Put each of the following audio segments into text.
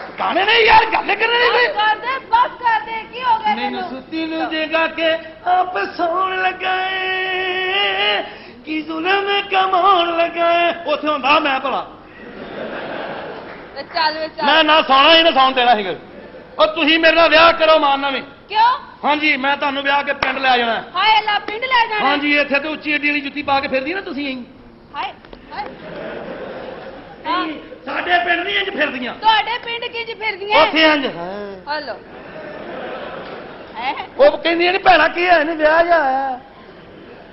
ਗਾਣੇ ਨੇ ਯਾਰ ਗੱਲ ਕਰਨੀ ਕੋਈ। ਕਰ ਦੇ ਬਸ ਕਰ ਦੇ ਕੀ ਹੋ ਗਿਆ ਮੈਨੂੰ? ਸੁੱਤੀ ਨੂੰ ਜਗਾ ਕੇ ਆਪ ਸੌਣ ਲਗਾਏ ਕੀ ਜ਼ੁਲਮ ਕਮਾਉਣ ਲਗਾਏ ਉੱਥੇ ਹੁੰਦਾ ਮੈਂ ਭਲਾ। ਤੇ ਚੱਲ ਵੇ ਚੱਲ। ਮੈਂ ਨਾ ਸੌਣਾ ਹੀ ਨਾ ਸੌਣ ਦੇਣਾ ਸੀਗਾ। ਉਹ ਤੁਸੀਂ ਮੇਰੇ ਨਾਲ ਵਿਆਹ ਕਰੋ ਮਾਨਣਾ ਵੀ। ਕਿਉਂ? ਹਾਂਜੀ ਮੈਂ ਤੁਹਾਨੂੰ ਵਿਆਹ ਕੇ ਪਿੰਡ ਲੈ ਜਾਣਾ। ਹਾਏ ਲਾ ਪਿੰਡ ਲੈ ਜਾਣਾ। ਹਾਂਜੀ ਇੱਥੇ ਤੇ ਉੱਚੀ ਏਡੀ ਵਾਲੀ ਜੁੱਤੀ ਪਾ ਕੇ ਫਿਰਦੀ ਨਾ ਤੁਸੀਂ। ਹਾਏ ਹਾਏ। ਸਾਡੇ ਪਿੰਡ ਨਹੀਂ ਇੰਜ ਫਿਰਦੀਆਂ ਤੁਹਾਡੇ ਪਿੰਡ ਕਿੰਜ ਫਿਰਦੀਆਂ ਉੱਥੇ ਇੰਜ ਹੈ ਹਲੋ ਉਹ ਕਹਿੰਦੀਆਂ ਨੇ ਭੈਣਾ ਕੀ ਹੈ ਨਹੀਂ ਵਿਆਹ ਜਾ ਆਇਆ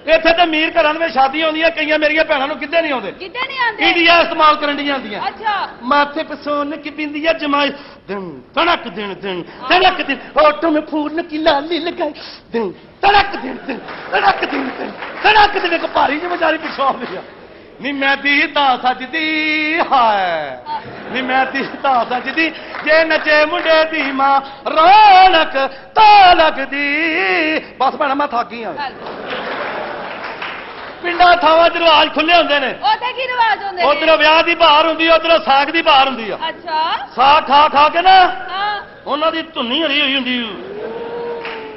ਇੱਥੇ ਤੇ ਅਮੀਰ ਘਰਾਂ ਦੇ ਵਿੱਚ ਸ਼ਾਦੀਆਂ ਹੁੰਦੀਆਂ ਕਈਆਂ ਮੇਰੀਆਂ ਭੈਣਾਂ ਨੂੰ ਕਿੱਦੇ ਨਹੀਂ ਆਉਂਦੇ ਕਿੱਦੇ ਨਹੀਂ ਆਉਂਦੇ ਇੰਡੀਆ ਇਸਤੇਮਾਲ ਕਰਨ ਦੀਆਂ ਹੁੰਦੀਆਂ ਅੱਛਾ ਮਾਥੇ ਪਸੋਨ ਕਿ ਬਿੰਦੀਆਂ ਜਮਾਈ ਦਿਨ ਤੜਕ ਦਿਨ ਦਿਨ ਤੜਕ ਦਿਨ ਹੋਟੋਂ ਮੇ ਫੂਲ ਕੀ ਲਾਲੀ ਲਗਾਈ ਦਿਨ ਤੜਕ ਦਿਨ ਦਿਨ ਤੜਕ ਦਿਨ ਦਿਨ ਤੜਕ ਦਿਨ ਇੱਕ ਭਾਰੀ ਜਿਹੀ ਵਿਚਾਰੀ ਪਿੱਛੋਂ ਆਉਂਦੀ ਆ ਨੀ ਮੈਂ ਦੀ ਤਾਂ ਸੱਜਦੀ ਹਾਏ। ਨੀ ਮੈਂ ਦੀ ਤਾਂ ਸੱਜਦੀ ਜੇ ਨਚੇ ਮੁੰਡੇ ਦੀ ਮਾਂ ਰੌਣਕ ਤਾਂ ਲੱਗਦੀ। ਬਸ ਭੈਣਾ ਮੈਂ ਥੱਕ ਗਈ ਆ। ਪਿੰਡਾਂ ਥਾਵਾਂ 'ਚ ਰਿਵਾਜ ਖੁੱਲੇ ਹੁੰਦੇ ਨੇ ਉਹਦੇ ਕੀ ਰਿਵਾਜ ਹੁੰਦੇ ਨੇ? ਉਧਰੋਂ ਵਿਆਹ ਦੀ ਬਾਹਰ ਹੁੰਦੀ ਆ ਉਧਰੋਂ ਸਾਗ ਦੀ ਬਾਹਰ ਹੁੰਦੀ ਆ। ਅੱਛਾ। ਸਾਗ ਖਾ ਖਾ ਕੇ ਨਾ ਹਾਂ। ਉਹਨਾਂ ਦੀ ਧੁੰਨੀ ਹਰੀ ਹੋਈ ਹੁੰਦੀ।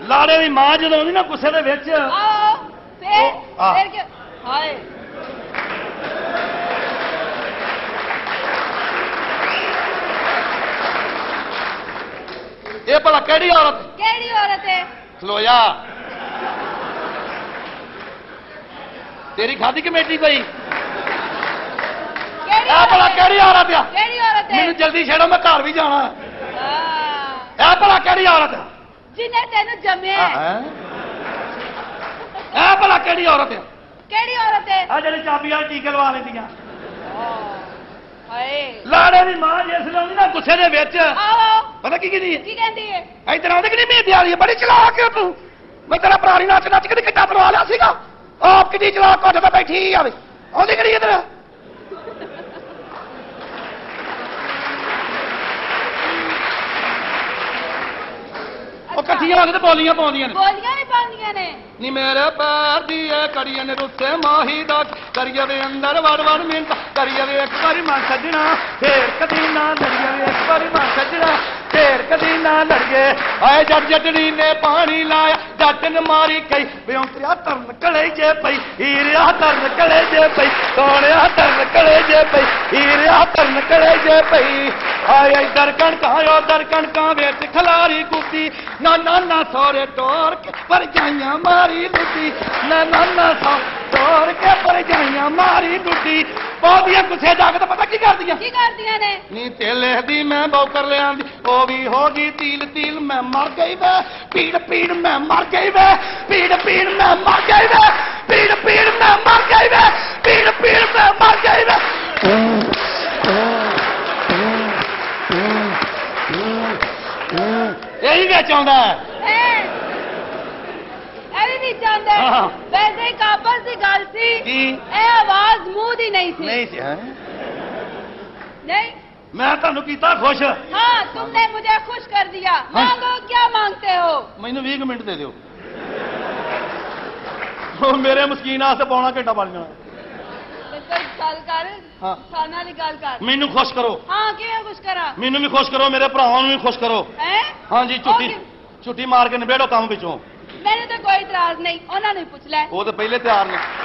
ਲਾੜੇ ਦੀ ਮਾਂ ਜਦੋਂ ਆਉਂਦੀ ਨਾ ਗੁੱਸੇ ਦੇ ਵਿੱਚ ਆਓ ਫੇਰ। ਫੇਰ ਕਿ ਹਾਏ ਇਹ ਭਲਾ ਕਿਹੜੀ ਔਰਤ? ਕਿਹੜੀ ਔਰਤ ਹੈ? ਖਲੋ ਜਾ ਤੇਰੀ ਖਾਦੀ ਕਮੇਟੀ ਪਈ ਕਿਹੜੀ ਇਹ ਭਲਾ ਹੈ? ਕਿਹੜੀ ਔਰਤ ਆ? ਕਿਹੜੀ ਔਰਤ ਹੈ? ਮੈਨੂੰ ਜਲਦੀ ਛੇੜੋ ਮੈਂ ਘਰ ਵੀ ਜਾਣਾ। ਹਾਂ। ਇਹ ਭਲਾ ਕਿਹੜੀ ਔਰਤ ਆ? ਜਿਹਨੇ ਤੈਨੂੰ ਜੰਮਿਆ ਹੈ। ਹੈਂ? ਇਹ ਭਲਾ ਕਿਹੜੀ ਔਰਤ ਆ? ਕਿਹੜੀ ਔਰਤ ਹੈ? ਆ ਜਿਹੜੀ ਚਾਬੀ ਵਾਲੀ ਟੀਕੇ ਲਵਾ ਲੈਂਦੀਆਂ। ਲਾੜੇ ਦੀ ਮਾਂ ਜਿਸ ਆਉਂਦੀ ਨਾ ਗੁੱਸੇ ਦੇ ਵਿੱਚ। ਪਤਾ ਕੀ ਕਹਿੰਦੀ ਹੈ? ਕੀ ਕਹਿੰਦੀ ਹੈ? ਇੱਧਰ ਆਉਂਦੇ ਕਿ ਨਹੀਂ ਮੇਰੀ ਦਿਹਾੜੀ ਹੈ? ਬੜੀ ਚਲਾਕ ਹੈ ਤੂੰ। ਮੈਂ ਤੇਰਾ ਪੁਰਾਣੀ ਨਾਚ ਨੱਚ ਕੇ ਕਿੱਟਾ ਪਰਵਾ ਲਿਆ ਸੀਗਾ। ਆਪ ਕਿੱਡੀ ਚਲਾਕ ਕੋਠੇ ਤੇ ਬੈਠੀ ਆਵੇ ਆਉਂਦੀ ਕਿ ਨਹੀਂ ਇੱਧਰ? ਉਹ ਇਕੱਠੀਆਂ ਹੋ ਕੇ ਤੇ ਬੋਲੀਆਂ ਪਾਉਂਦੀਆਂ ਨੇ। ਬੋਲੀਆਂ ਵੀ ਪਾਉਂਦੀਆਂ ਨੇ। ਨੀ ਮੇਰੇ ਪੈਰ ਦੀ ਐ ਕੜੀਆਂ ਨੇ ਰੁੱਤੇ ਮਾਹੀ ਦਾ ਕਰੀਏ ਵੇ ਅੰਦਰ ਵੜ ਵੜ ਮਿੰਟ ਕਰੀਏ ਵੇ ਇੱਕ ਵਾਰੀ ਮਾਂ ਸੱਜਣਾ ਫੇਰ ਕਦੀ ਨਾ ਲੜੀਏ ਵੇ ਇੱਕ ਵਾਰੀ ਮਾਂ ਸੱਜਣਾ ਫੇਰ ਕਦੀ ਨਾ ਲੜੀਏ। ਆਏ ਜੱਟ ਜੱਟੜੀ ਨੇ ਪਾਣੀ ਲਾਇਆ ਜੱਟ ਨੇ ਮਾਰੀ ਕਈ ਵੇ ਉਂਤਰਿਆ ਤਰਨ ਕਲੇ ਜੇ ਪਈ ਹੀਰਿਆ ਤਰਨ ਕਲੇ ਜੇ ਪਈ ਸੋਹਣਿਆ ਤਰਨ ਕਲੇ ਜੇ ਪਈ ਹੀਰਿਆ ਤਰਨ ਕਲੇ ਜੇ ਪਈ। ਆਏ ਇਧਰ ਕਣਕਾਂ ਉਧਰ ਕਣਕਾਂ ਵਿੱਚ ਖਲਾਰੀ ਕੁੱਤੀ। ਨਾ ਨਾ ਨਾ ਸੋਰੇ ਟੋਰ ਕੇ ਪਰ ਜਾਈਆਂ ਮਾਰੀ ਲੁੱਟੀ। ਨਾ ਨਾ ਨਾ ਸੋ ਟੋਰ ਕੇ ਪਰ ਜਾਈਆਂ ਮਾਰੀ ਲੁੱਟੀ। ਬਹੁਤੀਆਂ ਗੁੱਸੇ ਜਾ ਕੇ ਤਾਂ ਪਤਾ ਕੀ ਕਰਦੀਆਂ? ਕੀ ਕਰਦੀਆਂ ਨੇ? ਨੀ ਤੇਲੇ ਦੀ ਮੈਂ ਬੌਕਰ ਲਿਆਂਦੀ। ਉਹ ਵੀ ਹੋ ਗਈ ਤੀਲ ਤੀਲ ਮੈਂ ਮਰ ਗਈ ਵੇ। ਪੀੜ ਪੀੜ ਮੈਂ ਮਰ ਗਈ ਵੇ। ਪੀੜ ਪੀੜ ਮੈਂ ਮਰ ਗਈ ਵੇ। ਪੀੜ ਪੀੜ ਮੈਂ ਮਰ ਗਈ ਵੇ। ਪੀੜ ਪੀੜ ਮੈਂ ਮਰ ਗਈ ਵੇ। ਇਹੀ ਵਿੱਚ ਆਉਂਦਾ ਹੈ। ਹੈ ਇਹ ਵੀ ਨਹੀਂ ਚਾਹੁੰਦੇ। ਹਾਂ। ਵੈਸੇ ਹੀ ਕਾਬਲ ਦੀ ਗੱਲ ਸੀ। ਇਹ ਆਵਾਜ਼ ਮੂੰਹ ਦੀ ਨਹੀਂ ਸੀ। ਨਹੀਂ ਸੀ ਹੈਂ? मैं तो नुकीता खुश। हाँ तुमने मुझे खुश कर दिया। हाँ? मांगो क्या मांगते हो? मैंने भी मिनट दे दो तो मेरे मस्कीन पौना घंटा बन जाना हाँ। खुश करो। हाँ, खुश करा? भी खुश करो मेरे भरावान भी खुश करो। हाँ? जी छुट्टी छुट्टी मार के निबेड़ो काम पिछो मैंने तो कोई इतराज नहीं पूछ लो। तो पहले तैयार नहीं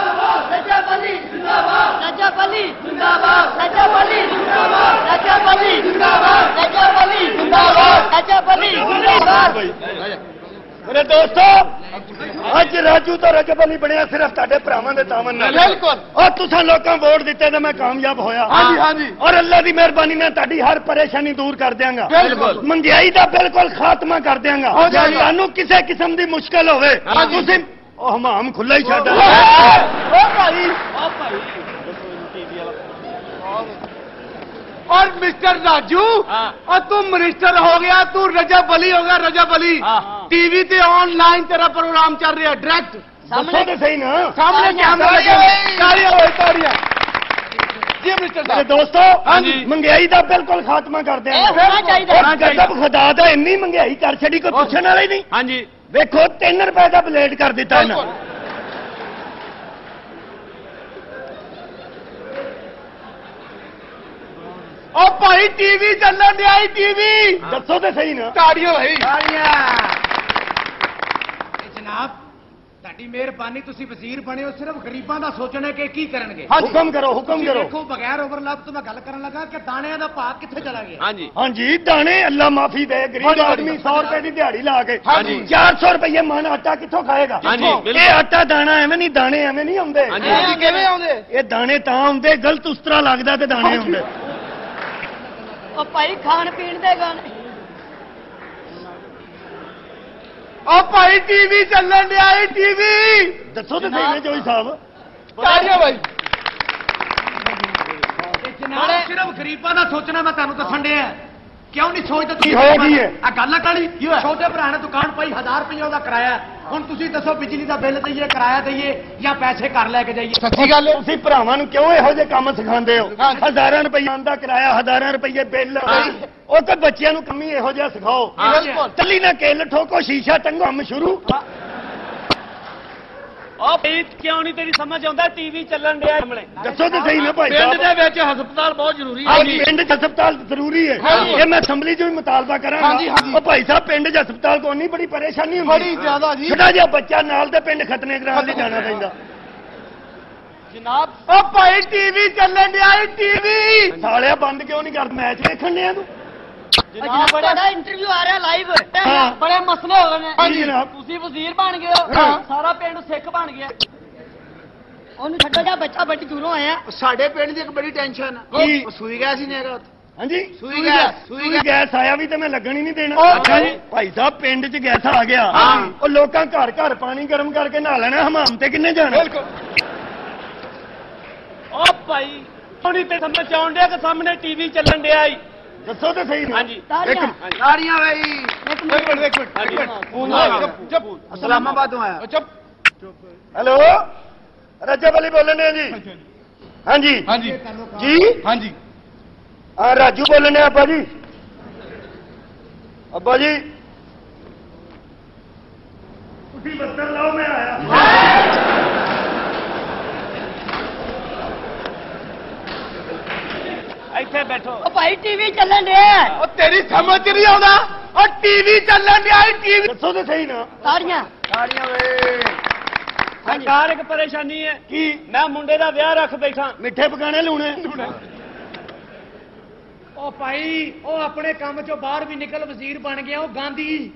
ਕੋਈ ਇਤਰਾਜ਼ ਨਹੀਂ ਉਹਨਾਂ ਨੂੰ ਹੀ ਪੁੱਛ ਲੈ ਉਹ ਤਾਂ ਪਹਿਲੇ ਤਿਆਰ ਨੇ ਨਜਬ ਅਲੀ ਜਿੰਦਾਬਾਦ ਨਜਬ ਅਲੀ ਜਿੰਦਾਬਾਦ ਨਜਬ ਅਲੀ ਜਿੰਦਾਬਾਦ ਨਜਬ ਅਲੀ ਜਿੰਦਾਬਾਦ ਨਜਬ ਅਲੀ ਜਿੰਦਾਬਾਦ ਨਜਬ ਅਲੀ ਜਿੰਦਾਬਾਦ ਮੇਰੇ ਦੋਸਤੋ ਅੱਜ ਰਾਜੂ ਤੋਂ ਰਜਬ ਅਲੀ ਬਣਿਆ ਸਿਰਫ ਤੁਹਾਡੇ ਭਰਾਵਾਂ ਦੇ ਤਾਮਨ ਨਾਲ ਬਿਲਕੁਲ। ਔਰ ਤੁਸੀਂ ਲੋਕਾਂ ਵੋਟ ਦਿੱਤੇ ਤੇ ਮੈਂ ਕਾਮਯਾਬ ਹੋਇਆ ਹਾਂਜੀ, ਹਾਂਜੀ। ਔਰ ਅੱਲਾ ਦੀ ਮਿਹਰਬਾਨੀ ਨਾਲ ਤੁਹਾਡੀ ਹਰ ਪਰੇਸ਼ਾਨੀ ਦੂਰ ਕਰ ਦਿਆਂਗਾ ਬਿਲਕੁਲ। ਮਹਿੰਗਾਈ ਦਾ ਬਿਲਕੁਲ ਖਾਤਮਾ ਕਰ ਦਿਆਂਗਾ ਹੋ ਜਾਏਗਾ। ਜੇ ਤੁਹਾਨੂੰ ਕਿਸੇ ਕਿਸਮ ਦੀ ਮੁਸ਼ਕਲ ਹੋਵੇ ਹਾਂਜੀ। ਤੁਸੀਂ ਉਹ ਹਮਾਮ ਖੁੱਲਾ ਹੀ ਛੱਡ ਓ ਭਾਈ और मिस्टर राजू और तू मिनिस्टर हो गया तू रजब अली हो गया रजब अली टीवी ते ऑनलाइन तेरा प्रोग्राम चल रहा है डायरेक्ट ਦੱਸੋ ਤੇ ਸਹੀ ਨਾ सामने कैमरा लगे हुए। तालियां होए तालियां जी मिस्टर ਮੇਰੇ साहब ਦੋਸਤੋ ਹਾਂਜੀ। ਮਹਿੰਗਾਈ ਦਾ ਬਿਲਕੁਲ ਖਾਤਮਾ ਕਰ ਦਿਆਂਗਾ ਇਹ ਹੋਣਾ ਚਾਹੀਦਾ। ਔਰ ਗਜ਼ਬ ਖੁਦਾ ਦਾ ਇੰਨੀ ਮਹਿੰਗਾਈ ਕਰ ਛੱਡੀ ਕੋਈ ਪੁੱਛਣ ਵਾਲਾ ਹੀ ਨਹੀਂ हाँ जी ਵੇਖੋ 3 ਰੁਪਏ ਦਾ ਪਲੇਟ ਕਰ ਦਿੱਤਾ ਇਹਨਾਂ ਉਹ ਭਾਈ ਟੀਵੀ ਚੱਲਣ ਦੀ ਆਈ ਟੀਵੀ। ਦੱਸੋ ਤੇ ਸਹੀ ਨਾ। ਤਾੜੀਆਂ ਭਾਈ ਤਾੜੀਆਂ। ਤੁਹਾਡੀ ਮਿਹਰਬਾਨੀ ਤੁਸੀਂ ਵਜ਼ੀਰ ਬਣੇ ਹੋ ਸਿਰਫ ਗਰੀਬਾਂ ਦਾ ਸੋਚਣਾ ਕਿ ਕੀ ਕਰਨਗੇ। ਹੁਕਮ ਕਰੋ ਹੁਕਮ ਤੁਸੀਂ ਕਰੋ। ਦੇਖੋ ਬਗੈਰ ਓਵਰਲੈਪ ਤੋਂ ਮੈਂ ਗੱਲ ਕਰਨ ਲੱਗਾ ਕਿ ਦਾਣਿਆਂ ਦਾ ਭਾਅ ਕਿੱਥੇ ਚਲਾ ਗਿਆ? ਹਾਂਜੀ। ਹਾਂਜੀ ਦਾਣੇ ਅੱਲਾ ਮਾਫੀ ਦੇ ਗਰੀਬ ਆਦਮੀ 100 ਰੁਪਏ ਦੀ ਦਿਹਾੜੀ ਲਾ ਕੇ ਹਾਂਜੀ। 400 ਰੁਪਏ ਮਨ ਆਟਾ ਕਿੱਥੋਂ ਖਾਏਗਾ? ਹਾਂਜੀ? ਬਿਲਕੁਲ। ਇਹ ਆਟਾ ਦਾਣਾ ਐਵੇਂ ਨਹੀਂ ਦਾਣੇ ਐਵੇਂ ਨਹੀਂ ਆਉਂਦੇ। ਹਾਂਜੀ। ਹਾਂਜੀ ਕਿਵੇਂ ਆਉਂਦੇ? ਇਹ ਦਾਣੇ ਤਾਂ ਆਉਂਦੇ ਗਲਤ ਉਸ ਤਰ੍ਹਾਂ ਲੱਗਦਾ ਤੇ ਦਾਣੇ ਆਉਂਦੇ। ਉਹ ਭਾਈ ਖਾਣ ਪੀਣ ਦੇ ਗਾਣੇ। ਉਹ ਭਾਈ ਟੀਵੀ ਚੱਲਣ ਡਿਆ ਈ ਟੀਵੀ। ਦੱਸੋ ਤੇ ਸਹੀ ਨੇ ਜੋਈ ਸਾਹਿਬ। ਤਾੜੀਓ ਭਾਈ। ਤੇ ਜਨਾਬ ਸਿਰਫ ਗਰੀਬਾਂ ਦਾ ਸੋਚਣਾ ਮੈਂ ਤੁਹਾਨੂੰ ਦੱਸਣ ਡਿਆ। ਕਿਉਂ ਨਹੀਂ ਸੋਚਦੇ ਕੀ ਹੋਇਆ ਕੀ ਹੈ? ਆ ਗੱਲ ਕਾਲੀ। ਛੋਟੇ ਭਰਾ ਨੇ ਦੁਕਾਨ ਪਾਈ 1000 ਰੁਪਏ ਉਹਦਾ ਕਿਰਾਇਆ। ਹੁਣ ਤੁਸੀਂ ਦੱਸੋ ਬਿਜਲੀ ਦਾ ਬਿੱਲ ਦਈਏ ਕਿਰਾਇਆ ਦਈਏ ਜਾਂ ਪੈਸੇ ਘਰ ਲੈ ਕੇ ਜਾਈਏ? ਸੱਚੀ ਗੱਲ ਹੈ। ਤੁਸੀਂ ਭਰਾਵਾਂ ਨੂੰ ਕਿਉਂ ਇਹੋ ਜਿਹੇ ਕੰਮ ਸਿਖਾਉਂਦੇ ਹੋ? ਹਜ਼ਾਰਾਂ ਰੁਪਈਆ ਦਾ ਕਿਰਾਇਆ ਹਜ਼ਾਰਾਂ ਰੁਪਏ ਬਿੱਲ। ਉਹ ਤੇ ਬੱਚਿਆਂ ਨੂੰ ਕੰਮੀ ਇਹੋ ਜਿਹਾ ਸਿਖਾਓ। ਬਿਲਕੁਲ ਤੱਲੀ ਨਾ ਕੇਲ ਠੋਕੋ ਸ਼ੀਸ਼ਾ ਟੰਗੋ ਹਮ ਸ਼ੁਰੂ। ਉਹ ਭਾਈ ਕਿਉਂ ਨਹੀਂ ਤੇਰੀ ਸਮਝ ਆਉਂਦਾ? ਟੀਵੀ ਚੱਲਣ ਡਿਆ ਸਾਹਮਣੇ। ਦੱਸੋ ਤੇ ਸਹੀ ਨਾ ਭਾਈ ਪਿੰਡ ਦੇ ਵਿੱਚ ਹਸਪਤਾਲ ਬਹੁਤ ਜ਼ਰੂਰੀ ਹੈ। ਹਾਂਜੀ ਪਿੰਡ 'ਚ ਹਸਪਤਾਲ ਜ਼ਰੂਰੀ ਹੈ। ਇਹ ਮੈਂ ਅਸੈਂਬਲੀ 'ਚ ਵੀ ਮੁਤਾਲਬਾ ਕਰਾਂਗਾ। ਹਾਂਜੀ, ਹਾਂਜੀ। ਉਹ ਭਾਈ ਸਾਹਿਬ ਪਿੰਡ 'ਚ ਹਸਪਤਾਲ ਕੋਈ ਨਹੀਂ ਬੜੀ ਪਰੇਸ਼ਾਨੀ ਹੁੰਦੀ। ਬੜੀ ਜ਼ਿਆਦਾ ਜੀ। ਛੋਟਾ ਜਿਹਾ ਬੱਚਾ ਨਾਲ ਤੇ ਪਿੰਡ ਖਤਨੇ ਕਰਾਉਣ ਲਈ ਜਾਣਾ ਪੈਂਦਾ। ਜਨਾਬ ਉਹ ਭਾਈ ਟੀਵੀ ਚੱਲਣ ਡਿਆ ਈ ਟੀਵੀ ਸਾਲਿਆ ਬੰਦ ਕਿਉਂ ਨਹੀਂ ਕਰ ਮੈਚ ਵੇਖਣ ਨੇ ਤੂੰ? ਜਨਾਬ ਤੁਹਾਡਾ ਇੰਟਰਵਿਊ ਆ ਰਿਹਾ ਲਾਈਵ ਹਾਂ। ਬੜੇ ਮਸਲੇ ਹੋ ਗਏ ਨੇ। ਹਾਂਜੀ ਜਨਾਬ ਤੁਸੀਂ ਵਜ਼ੀਰ ਬਣ ਗਏ ਹੋ। ਹਾਂ। ਸਾਰਾ ਪਿੰਡ ਸਿੱਖ ਬਣ ਗਿਆ। ਉਹਨੂੰ ਛੱਡੋ ਜਾ ਬੱਚਾ ਬੜੀ ਦੂਰੋਂ ਆਇਆ। ਸਾਡੇ ਪਿੰਡ 'ਚ ਇੱਕ ਬੜੀ ਟੈਨਸ਼ਨ ਕੀ? ਉਹ ਸੂਈ ਗਿਆ ਸੀ ਨੇਗਾ ਉੱਥੇ। ਹਾਂਜੀ? ਸੂਈ ਗੈਸ, ਸੂਈ ਸੂਈ ਗੈਸ। ਆਇਆ ਵੀ ਤੇ ਮੈਂ ਲੱਗਣ ਹੀ ਨਹੀਂ ਦੇਣਾ। ਉਹ ਅੱਛਾ ਜੀ। ਭਾਈ ਸਾਹਿਬ ਪਿੰਡ 'ਚ ਗੈਸ ਆ ਗਿਆ। ਹਾਂ। ਉਹ ਲੋਕਾਂ ਘਰ ਘਰ ਪਾਣੀ ਗਰਮ ਕਰਕੇ ਨਹਾ ਲੈਣਾ। ਹਮਾਮ ਤੇ ਕਿੰਨੇ ਜਾਣਾ? ਬਿਲਕੁਲ। ਉਹ ਭਾਈ ਨਹੀਂ ਤੇ ਸਮਝ ਆਉਣ ਡਿਆ ਕਿ ਸਾਹਮਣੇ ਟੀਵੀ ਚੱਲਣ ਡਿਆ ਈ। ਦੱਸੋ ਤੇ ਸਹੀ ਨਾ। ਹਾਂਜੀ। ਤਾੜੀਆਂ। ਤਾੜੀਆਂ ਭਾਈ ਇੱਕ ਇੱਕ ਮਿੰਟ ਇੱਕ ਮਿੰਟ ਹਾਂਜੀ। ਚੁੱਪ ਚੁੱਪ। ਇਸਲਾਮਾਬਾਦ ਤੋਂ ਆਇਆ। ਚੁੱਪ। ਹੈਲੋ? ਰਜਬ ਅਲੀ ਬੋਲਣ ਆ ਜੀ। ਹਾਂਜੀ ਹਾਂਜੀ। ਜੀ? ਹਾਂਜੀ। ਆ ਰਾਜੂ ਬੋਲਣ ਆ ਅੱਬਾ ਜੀ। ਅੱਬਾ ਜੀ। ਤੁਸੀਂ ਬੱਤਰ ਲਾਓ ਮੈਂ ਆਇਆ ਇੱਥੇ ਬੈਠੋ। ਉਹ ਭਾਈ ਟੀਵੀ ਚੱਲਣ ਡਿਆ ਉਹ ਤੇਰੀ ਸਮਝ ਨਹੀਂ ਆਉਂਦਾ। ਉਹ ਟੀਵੀ ਚੱਲਣ ਡਿਆ ਈ ਟੀਵੀ ਦੱਸੋ ਤੇ ਸਹੀ ਨਾ। ਤਾੜੀਆਂ। ਤਾੜੀਆਂ ਵੇ। ਸਰਕਾਰ ਇੱਕ ਪਰੇਸ਼ਾਨੀ ਹੈ। ਕੀ? ਮੈਂ ਮੁੰਡੇ ਦਾ ਵਿਆਹ ਰੱਖ ਬੈਠਾ। ਮਿੱਠੇ ਪਕਾਣੇ ਲੂਣੇ? ਉਹ ਭਾਈ ਉਹ ਆਪਣੇ ਕੰਮ ਚੋਂ ਬਾਹਰ ਵੀ ਨਿਕਲ ਵਜ਼ੀਰ ਬਣ ਗਿਆ ਉਹ ਗਾਂਧੀ।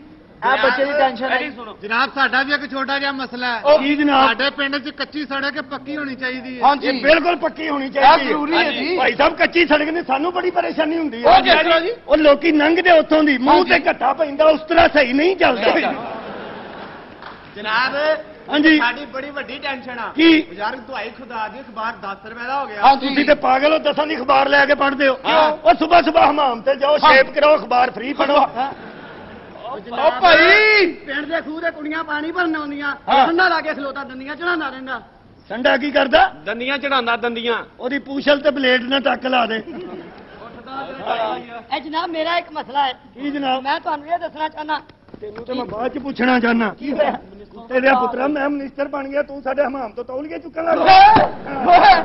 ਆ ਬੱਚੇ ਦੀ ਟੈਨਸ਼ਨ ਸੁਣੋ। ਜਨਾਬ ਸਾਡਾ ਵੀ ਇੱਕ ਛੋਟਾ ਜਿਹਾ ਮਸਲਾ ਹੈ। ਕੀ ਜਨਾਬ? ਸਾਡੇ ਪਿੰਡ 'ਚ ਕੱਚੀ ਸੜਕ ਪੱਕੀ ਹੋਣੀ ਚਾਹੀਦੀ ਹੈ। ਇਹ ਬਿਲਕੁਲ ਪੱਕੀ ਹੋਣੀ ਚਾਹੀਦੀ ਜ਼ਰੂਰੀ ਹੈ ਜੀ। ਭਾਈ ਸਾਹਿਬ ਕੱਚੀ ਸੜਕ ਨੇ ਸਾਨੂੰ ਬੜੀ ਪਰੇਸ਼ਾਨੀ ਹੁੰਦੀ ਉਹ ਹੈ ਕਿਸ ਤਰ੍ਹਾਂ ਜੀ? ਉਹ ਲੋਕੀ ਲੰਘਦੇ ਉੱਥੋਂ ਦੀ। ਮੂੰਹ ਤੇ ਘੱਟਾ ਪੈਂਦਾ ਉਸ ਤਰ੍ਹਾਂ ਸਹੀ ਨਹੀਂ ਚੱਲਦਾ। ਜਨਾਬ ਹਾਂਜੀ। ਸਾਡੀ ਬੜੀ ਵੱਡੀ ਟੈਨਸ਼ਨ ਆ। ਕੀ? ਬਜ਼ੁਰਗ ਦਵਾਈ ਖੁਦਾ ਦੀ ਅਖਬਾਰ 10 ਰੁਪਏ ਦਾ ਹੋ ਗਿਆ। ਤੁਸੀਂ ਤੇ ਪਾਗਲ ਹੋ ਦਸਾਂ ਦੀ ਅਖਬਾਰ ਲੈ ਕੇ ਪੜ੍ਹਦੇ ਹੋ। ਉਹ ਸਵੇਰ ਸਵੇਰ ਹਮਾਮ ਤੇ ਜਾਓ ਸ਼ੇਪ ਕਰੋ ਅਖਬਾਰ ਫ੍ਰੀ ਪੜੋ ਉਹ ਭਾਈ! ਪਿੰਡ ਦੇ ਖੂਹ ਦੇ ਕੁੜੀਆਂ ਪਾਣੀ ਭਰਨ ਆਉਂਦੀਆਂ ਹਾਂ। ਠੰਡਾ ਲਾ ਕੇ ਖਲੋਤਾ ਦੰਦੀਆਂ ਚੜਾਉਂਦਾ ਰਹਿੰਦਾ। ਸੰਡਾ ਕੀ ਕਰਦਾ? ਦੰਦੀਆਂ ਚੜਾਉਂਦਾ ਦੰਦੀਆਂ। ਉਹਦੀ ਪੂਛਲ ਤੇ ਬਲੇਡ ਨਾਲ ਟੱਕ ਲਾ ਦੇ। ਇਹ ਜਨਾਬ ਮੇਰਾ ਇੱਕ ਮਸਲਾ ਹੈ। ਕੀ ਜਨਾਬ? ਮੈਂ ਤੁਹਾਨੂੰ ਇਹ ਦੱਸਣਾ ਚਾਹਨਾ ਤੈਨੂੰ ਤੇ ਮੈਂ ਬਾਅਦ ਚ ਪੁੱਛਣਾ ਚਾਹਨਾ ਕੀ ਹੋਇਆ? ਤੇਰੇ ਪੁੱਤਰਾ ਮੈਂ ਮਿਨਿਸਟਰ ਬਣ ਗਿਆ ਤੂੰ ਸਾਡੇ ਹਮਾਮ ਤੋਂ ਤੌਲੀਏ ਚੁੱਕਣ ਲੱਗ ਪਿਆ